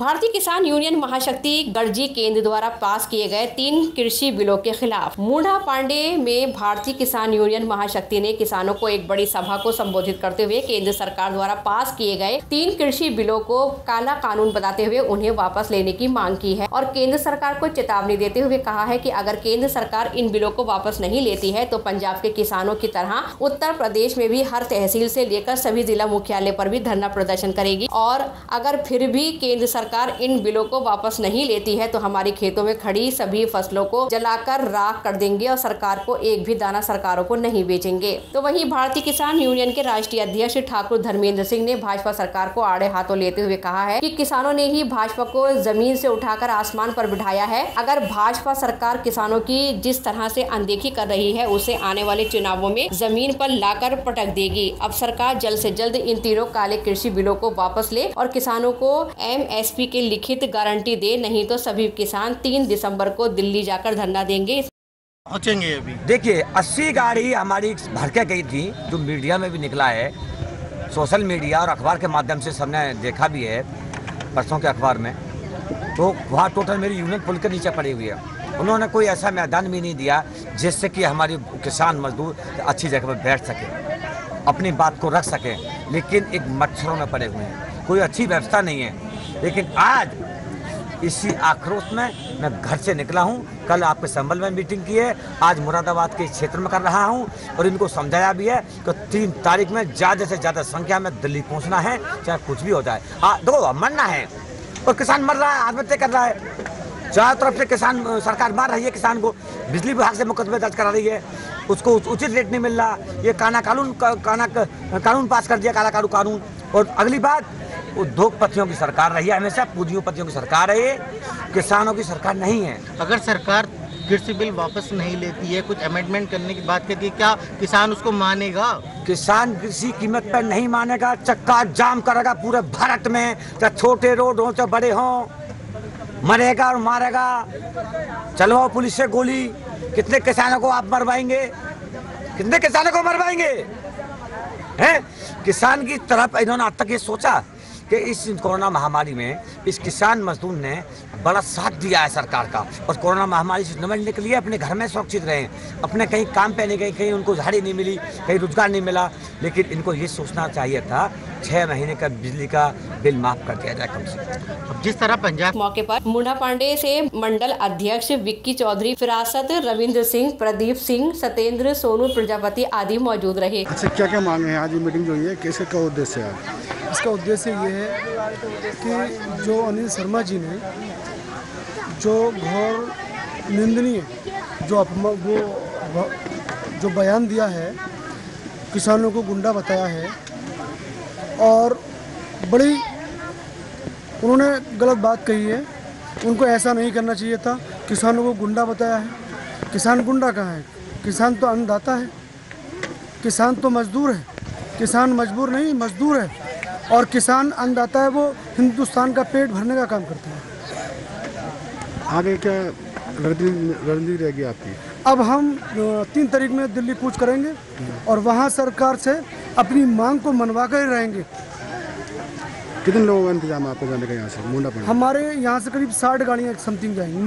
भारतीय किसान यूनियन महाशक्ति गढ़जी केंद्र द्वारा पास किए गए तीन कृषि बिलों के खिलाफ मूढ़ा पांडे में भारतीय किसान यूनियन महाशक्ति ने किसानों को एक बड़ी सभा को संबोधित करते हुए केंद्र सरकार द्वारा पास किए गए तीन कृषि बिलों को काला कानून बताते हुए उन्हें वापस लेने की मांग की है और केंद्र सरकार को चेतावनी देते हुए कहा है की अगर केंद्र सरकार इन बिलों को वापस नहीं लेती है तो पंजाब के किसानों की तरह उत्तर प्रदेश में भी हर तहसील से लेकर सभी जिला मुख्यालय पर भी धरना प्रदर्शन करेगी और अगर फिर भी केंद्र सरकार इन बिलों को वापस नहीं लेती है तो हमारी खेतों में खड़ी सभी फ़सलों को जलाकर राख कर देंगे और सरकार को एक भी दाना सरकारों को नहीं बेचेंगे। तो वहीं भारतीय किसान यूनियन के राष्ट्रीय अध्यक्ष ठाकुर धर्मेंद्र सिंह ने भाजपा सरकार को आड़े हाथों लेते हुए कहा है कि किसानों ने ही भाजपा को ज़मीन से उठाकर आसमान पर बिठाया है। अगर भाजपा सरकार किसानों की जिस तरह से अनदेखी कर रही है, उसे आने वाले चुनावों में ज़मीन पर लाकर पटक देगी। अब सरकार जल्द से जल्द इन तीनों काले कृषि बिलों को वापस ले और किसानों को एमएसपी के लिखित गारंटी दे नहीं तो सभी किसान तीन दिसंबर को दिल्ली जाकर धरना देंगे। पहुँचेंगे अभी। देखिए अस्सी गाड़ी हमारी भड़के गई थी जो मीडिया में भी निकला है। सोशल मीडिया और अखबार के माध्यम से सबने देखा भी है परसों के अखबार में। तो वहाँ टोटल मेरी यूनियन पुल के नीचे पड़ी हुई है। उन्होंने कोई ऐसा मैदान भी नहीं दिया जिससे कि हमारी किसान मजदूर अच्छी जगह पर बैठ सके अपनी बात को रख सके लेकिन एक मच्छरों में पड़े हुए हैं। कोई अच्छी व्यवस्था नहीं है। लेकिन आज इसी आक्रोश में मैं घर से निकला हूँ। कल आपके संबल में मीटिंग की है। आज मुरादाबाद के क्षेत्र में कर रहा हूँ और इनको समझाया भी है कि तीन तारीख में ज़्यादा से ज़्यादा संख्या में दिल्ली पहुँचना है चाहे कुछ भी हो जाए। आ, देखो मरना है और किसान मर रहा है आत्महत्या कर रहा है। चारों तरफ़ से किसान सरकार मार रही है किसान को। बिजली विभाग से मुकदमे दर्ज करा रही है। उसको उचित रेट नहीं मिल रहा। ये काना कानून का, काना कानून पास कर दिया काला कानून। और अगली बात उद्योगपतियों की सरकार रही है हमेशा पूंजीपतियों की सरकार रही है किसानों की सरकार नहीं है। अगर सरकार कृषि बिल वापस नहीं लेती है कुछ अमेंडमेंट करने की बात करती है क्या किसान उसको मानेगा? किसान कृषि कीमत पर नहीं मानेगा चक्का जाम करेगा पूरे भारत में चाहे छोटे रोड हो चाहे बड़े हों। मरेगा और मारेगा। चलवाओ पुलिस से गोली। कितने किसानों को आप मरवाएँगे? कितने किसानों को मरवाएँगे? हैं? किसान की तरफ़ इन्होंने आज तक ये सोचा। कि इस कोरोना महामारी में इस किसान मजदूर ने बड़ा साथ दिया है सरकार का। और कोरोना महामारी से निपटने के लिए अपने घर में सुरक्षित रहे। अपने कहीं काम पे नहीं गए कहीं उनको झाड़ी नहीं मिली कहीं रोज़गार नहीं मिला। लेकिन इनको ये सोचना चाहिए था छः महीने का बिजली का बिल माफ़ कर दिया जाए कम से कम। जिस तरह पंजाब मौके पर मुंडा पांडे से मंडल अध्यक्ष विक्की चौधरी फिरासत रविंद्र सिंह प्रदीप सिंह सत्येंद्र सोनू प्रजापति आदि मौजूद रहे। अच्छा क्या क्या मांगे हैं? आज ये मीटिंग जो है किसका क्या उद्देश्य है? इसका उद्देश्य ये है कि जो अनिल शर्मा जी ने जो घोर निंदनीय, जो अपमा, वो जो बयान दिया है, किसानों को गुंडा बताया है, और बड़ी, उन्होंने गलत बात कही है, उनको ऐसा नहीं करना चाहिए था। किसानों को गुंडा बताया है। किसान गुंडा कहाँ है? किसान तो अन्नदाता है। किसान तो मजदूर है। किसान मजबूर नहीं, मजदूर है। और किसान अन्नदाता है वो हिंदुस्तान का पेट भरने का काम करता है। आगे क्या रणनीति रहेगी आपकी अब हम तीन तारीख में दिल्ली कूच करेंगे और वहाँ सरकार से अपनी मांग को मनवा कर ही रहेंगे। कितने लोगों का इंतज़ाम आपको जाने का यहाँ से? मुंडा हमारे यहाँ से करीब साठ गाड़ियाँ समथिंग जाएँगी।